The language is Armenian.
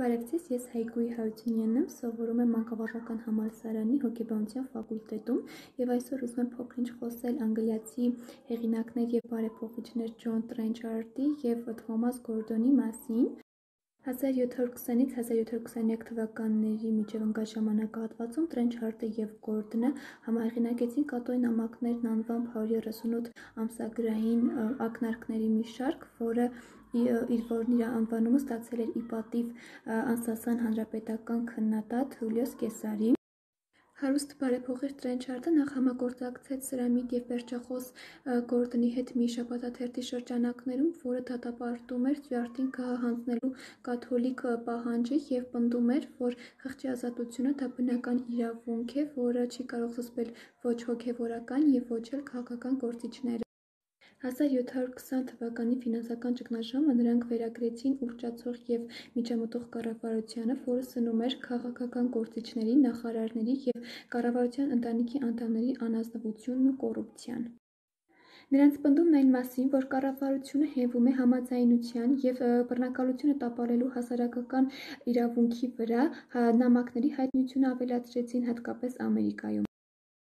Բարև ձեզ, ես Հայգույի Հարությունյանն եմ, սովորում եմ մանկավարժական համալսարանի հոգեբանության ֆակուլտետում եւ այսօր ուզում եմ փոքր-ինչ խոսել անգլիացի հեղինակներ եւ բարեփոխիչներ Ջոն Տրենչարդի եւ Թոմաս Գորդոնի մասին։ 1720-ից 1723 թվականների միջև ընկած ժամանակահատվածում Տրենչարդը եւ Գորդոնը համահեղինակեցին Կատոյի նամակներն անվամբ 138 ամսագրային ակնարկների մի շարք, որն իր անվանումը ստացել էր ի պատիվ անսասան հանրապետական քննադատ Հուլիոս Կեսարի։ Հարուստ բարեփոխիչ Տրենչարդը նախ համագործակցեց Սրամիտ եւ Պերճախոս Գորդոնի հետ մի շաբաթաթերթի շրջանակներում, որը դատապարտում էր Ստյուարտին գահանձնելու կաթոլիկ պահանջը եւ պնդում էր, որ խղճի ազատությունը դա բնական իրավունք է, որը չի կարող զսպել ոչ հոգեւորական եւ ոչ էլ քաղաքական գործիչները։ 1720 թվականի ֆինանսական ճգնաժամը նրանք վերագրեցին ուռճացող եւ միջամտող կառավարությանը, որը սնում էր քաղաքական գործիչների, նախարարների եւ կառավարության ընտանիքի անդամների անազնվությունն ու կոռուպցիան։ Նրանց պնդումն այն մասին, որ կառավարությունը հենվում է համաձայնության եւ բռնակալությունը տապալելու հասարակական իրավունքի վրա, նամակների հայտնիությունը ավելացրեցին հատկապես Ամերիկայում։